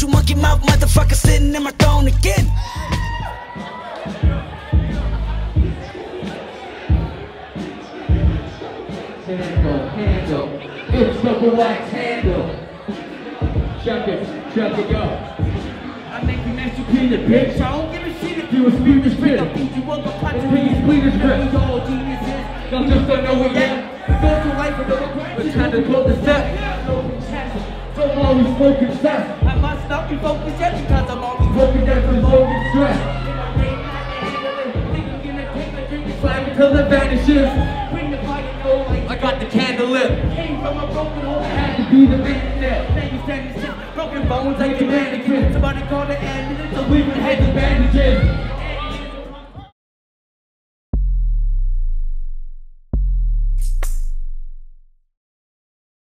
you monkey mouth motherfucker sitting in my throne again. Handle, handle. It's the axe handle. Check it, check it, yo. I make you nasty peanut, bitch. I don't give a shit if you a speed as spit. I'll feed you up a pot to be clean as grip. We all geniuses. Y'all just don't know it yet. Go through life with no regret. It's time to close the set. No contest. So I'm always focused set. I Until it vanishes. Bring the fire, no light. I got the candle lit. Came from a broken home, had to be the man there. Now you standing shit, broken bones like a mannequin. Somebody call the ambulance, so we would have the bandages.